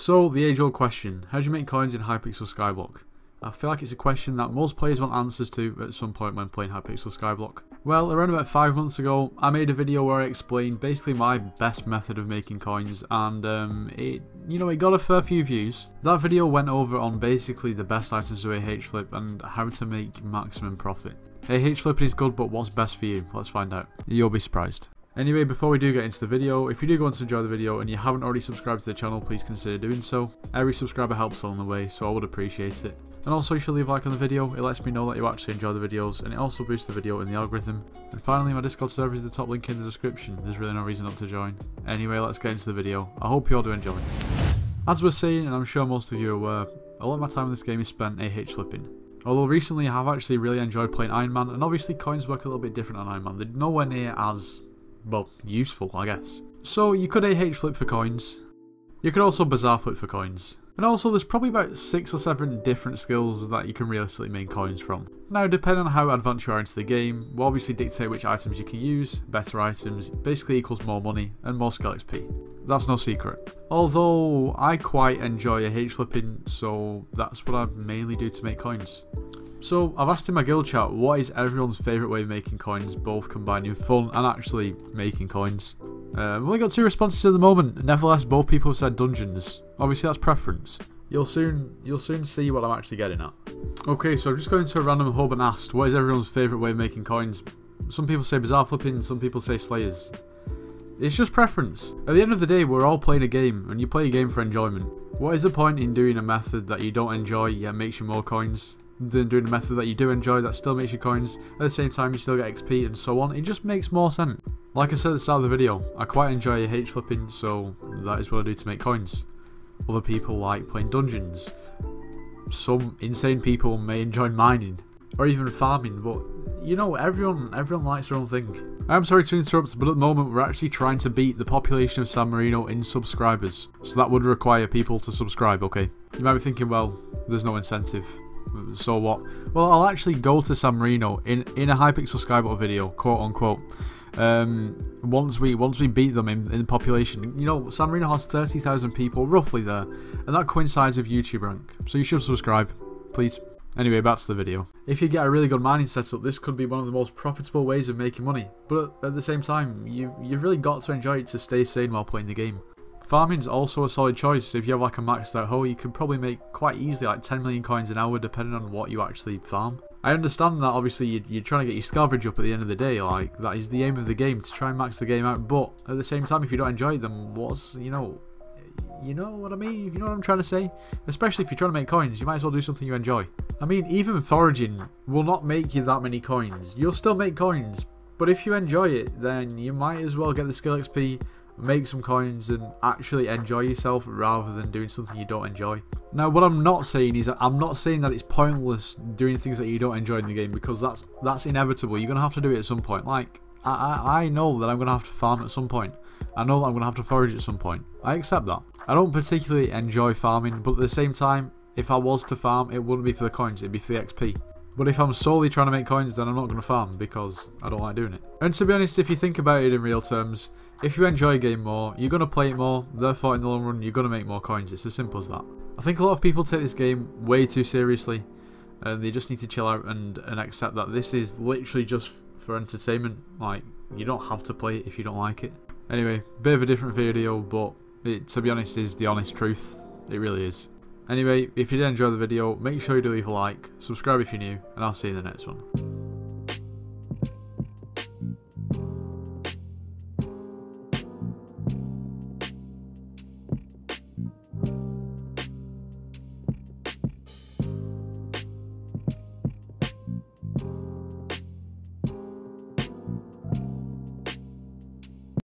So, the age-old question, how do you make coins in Hypixel Skyblock? I feel like it's a question that most players want answers to at some point when playing Hypixel Skyblock. Well, around about 5 months ago, I made a video where I explained basically my best method of making coins and um, it, you know, it got a fair few views. That video went over on basically the best items to AH Flip and how to make maximum profit. AH Flipping is good, but what's best for you? Let's find out. You'll be surprised. Anyway, before we do get into the video, if you do go on to enjoy the video and you haven't already subscribed to the channel, please consider doing so. Every subscriber helps along the way, so I would appreciate it. And also you should leave a like on the video, it lets me know that you actually enjoy the videos and it also boosts the video in the algorithm. And finally my Discord server is the top link in the description, there's really no reason not to join. Anyway, let's get into the video, I hope you all do enjoy. As we're seeing, and I'm sure most of you are aware, a lot of my time in this game is spent AH flipping. Although recently I have actually really enjoyed playing Iron Man, and obviously coins work a little bit different on Iron Man, they're nowhere near as, well, useful I guess. So you could AH flip for coins, you could also Bazaar flip for coins, and also there's probably about 6 or 7 different skills that you can realistically make coins from. Now depending on how advanced you are into the game, will obviously dictate which items you can use, better items basically equals more money and more skill XP. That's no secret. Although I quite enjoy AH flipping so that's what I mainly do to make coins. So I've asked in my guild chat what is everyone's favourite way of making coins, both combining fun and actually making coins. Uh, I've only got two responses at the moment, nevertheless both people have said dungeons. Obviously that's preference. You'll soon you'll soon see what I'm actually getting at. Okay, so I've just gone into a random hub and asked what is everyone's favourite way of making coins. Some people say bazaar flipping, some people say slayers. It's just preference. At the end of the day, we're all playing a game, and you play a game for enjoyment. What is the point in doing a method that you don't enjoy yet makes you more coins? Than doing a method that you do enjoy that still makes you coins. At the same time, you still get XP and so on. It just makes more sense. Like I said at the start of the video, I quite enjoy H flipping, so that is what I do to make coins. Other people like playing dungeons. Some insane people may enjoy mining or even farming, but you know, everyone everyone likes their own thing. I'm sorry to interrupt, but at the moment we're actually trying to beat the population of San Marino in subscribers, so that would require people to subscribe, okay? You might be thinking, well, there's no incentive so what? Well, I'll actually go to San Marino in in a Hypixel Skyblock video, quote unquote. Um, once we once we beat them in, in population, you know, San Marino has thirty thousand people roughly there, and that coincides with YouTube rank. So you should subscribe, please. Anyway, back to the video. If you get a really good mining setup, this could be one of the most profitable ways of making money. But at the same time, you you've really got to enjoy it to stay sane while playing the game. Farming's also a solid choice. If you have like a maxed out hoe, you can probably make quite easily like 10 million coins an hour depending on what you actually farm. I understand that obviously you're trying to get your scavenge up at the end of the day, like that is the aim of the game, to try and max the game out, but at the same time if you don't enjoy them, what's, you know, you know what I mean? You know what I'm trying to say? Especially if you're trying to make coins, you might as well do something you enjoy. I mean, even foraging will not make you that many coins. You'll still make coins, but if you enjoy it, then you might as well get the skill XP make some coins and actually enjoy yourself rather than doing something you don't enjoy. Now what I'm not saying is that I'm not saying that it's pointless doing things that you don't enjoy in the game because that's that's inevitable. You're going to have to do it at some point. Like, I, I, I know that I'm going to have to farm at some point. I know that I'm going to have to forage at some point. I accept that. I don't particularly enjoy farming, but at the same time, if I was to farm, it wouldn't be for the coins, it'd be for the XP. But if I'm solely trying to make coins, then I'm not going to farm because I don't like doing it. And to be honest, if you think about it in real terms, if you enjoy a game more, you're going to play it more, therefore in the long run you're going to make more coins. It's as simple as that. I think a lot of people take this game way too seriously and they just need to chill out and, and accept that this is literally just for entertainment. Like, you don't have to play it if you don't like it. Anyway, bit of a different video, but it, to be honest, is the honest truth. It really is. Anyway, if you did enjoy the video, make sure you do leave a like, subscribe if you're new, and I'll see you in the next one.